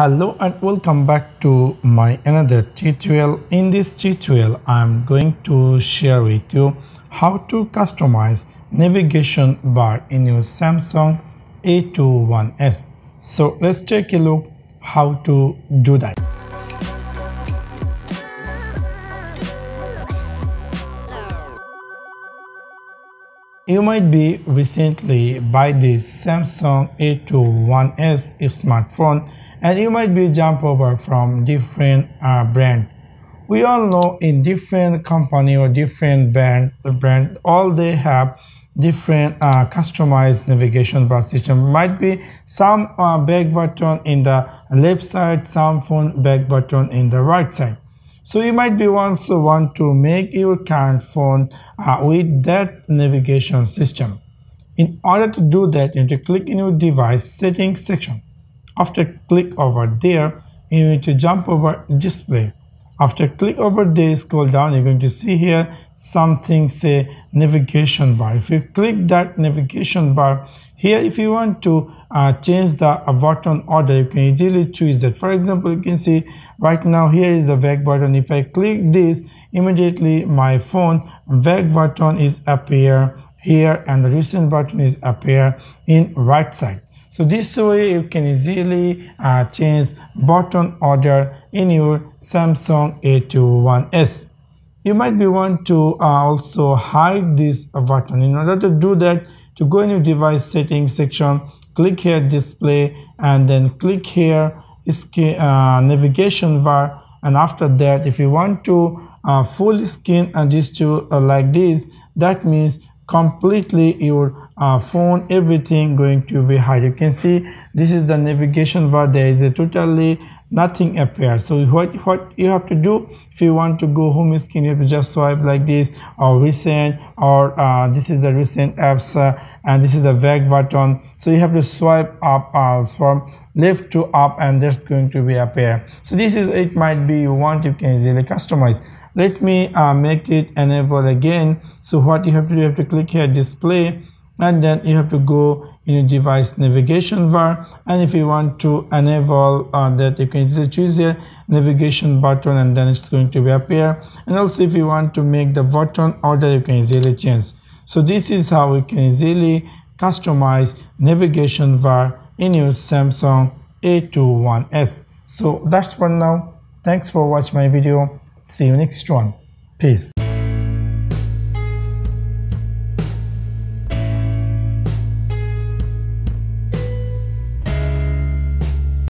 hello and welcome back to my another tutorial. In this tutorial i'm going to share with you how to customize navigation bar in your samsung a21s so let's take a look how to do that You might be recently buy this Samsung A21s smartphone and you might be jump over from different uh, brand. We all know in different company or different brand brand all they have different uh, customized navigation bar system. Might be some uh, back button in the left side some phone back button in the right side so you might be also want to make your current phone uh, with that navigation system in order to do that you need to click in your device settings section after click over there, you need to jump over display. After click over this scroll down, you're going to see here something say navigation bar. If you click that navigation bar, here if you want to uh, change the button order, you can easily choose that. For example, you can see right now here is the back button. If I click this, immediately my phone back button is appear here and the recent button is appear in right side. So this way you can easily uh, change button order in your Samsung A21s. You might be want to uh, also hide this button. In order to do that, to go in your device settings section, click here display and then click here uh, navigation bar and after that if you want to uh, full screen and just to uh, like this that means completely your uh, phone everything going to be hide you can see this is the navigation bar. There is a totally nothing appears so what what you have to do if you want to go home screen you have to just swipe like this or recent or uh, this is the recent apps uh, and this is the back button. So you have to swipe up uh, from left to up and that's going to be appear. So this is it might be you want you can easily customize. Let me uh, make it enable again. So what you have to do you have to click here display and then you have to go in your device navigation bar. And if you want to enable uh, that you can easily choose a navigation button and then it's going to be appear and also if you want to make the button order you can easily change. So this is how we can easily customize navigation bar in your samsung a21s so that's for now. Thanks for watching my video. See you next one. Peace.